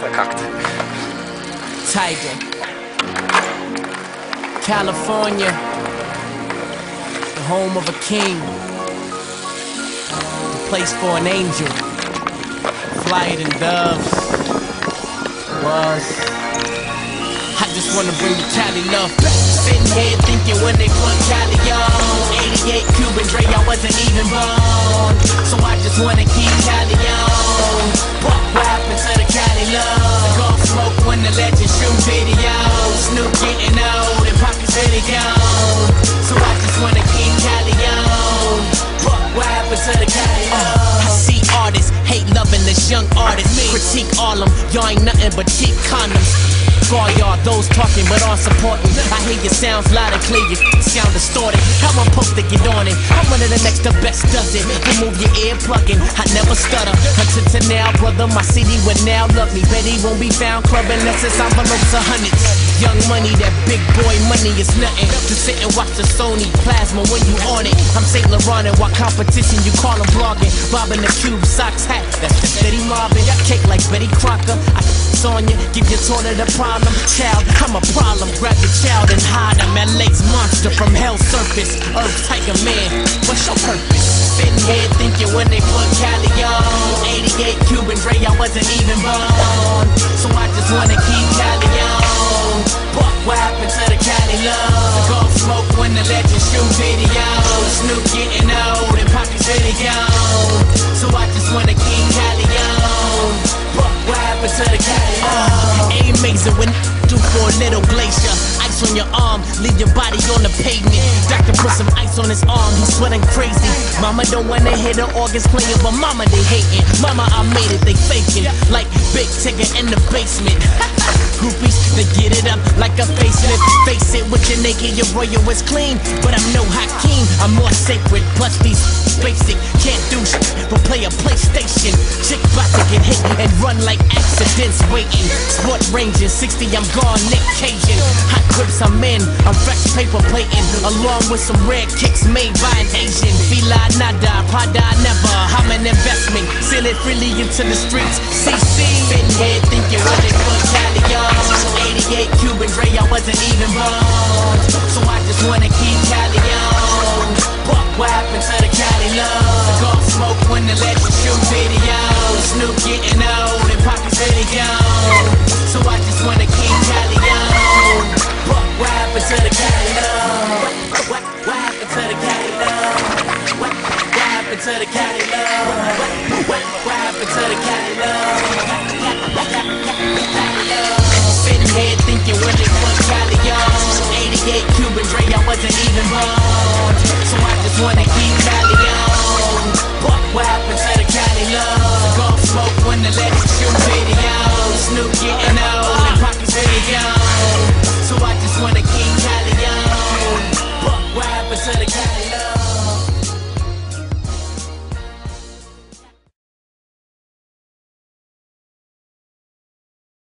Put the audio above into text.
Verkackt. Tyga. California. The home of a king. The place for an angel. Flyer than doves. Was. I just wanna bring the Cali love back. Sitting here thinking when they put Cali on. 88 Cuban Dre, I wasn't even born. So I just wanna keep young artist. Critique all them, y'all ain't nothing but cheap condoms. For y'all, those talking but aren't supporting. I hear your sounds loud and clear, your sound distorted. How I'm supposed to get on it? I'm one of the next, the best does it. Remove your ear plugging, I never stutter. Until to now, brother, my city would now love me. Betty won't be found club unless it's envelopes of hundreds. Young money, that big boy money is nothing. Just sit and watch the Sony plasma when you on it. I'm St. Laurent and what competition you call them blogging. Bobbing the cube, socks, hat. That's the Betty Marvin. Cake like Betty Crocker. I on you, give your daughter the problem. Child, I'm a problem. Grab your child and hide him. LA's monster from hell's surface. Earth Tiger Man, what's your purpose? Sitting here thinking when they put Cali on. 88 Cuban Dre, I wasn't even born. Legend videos. Snoop getting old and pockets really gone. So I just wanna keep Cali on. What, what happened to the Cali love? Ain't amazing when do for a little glacier. Ice on your arm, leave your body on the pavement. Doctor put some ice on his arm, he's sweating crazy. Mama don't wanna hear the organs playing, but mama they hating. Mama, I made it, they faking. Like Big Tigger in the basement. Groupies, they get it up like a facelift. Face it with your naked, your royal is clean. But I'm no Hakeem, I'm more sacred. Plus these basic, can't do shit, but play a PlayStation. Chick bout to get hit and run like accidents waiting. Sport Rangers, 60, I'm gone, Nick Cajun. Hot clips, I'm in, I'm fresh paper plating. Along with some rare kicks made by an Asian. Fila nada, Prada never. I'm an investment, seal it freely into the streets. CC, sitting here thinking what Wasn't even born. So I just wanna keep Cali on. What, what happened to the Cali love? Golf smoke when the legend shoot videos. Snoop getting old and pockets really gone.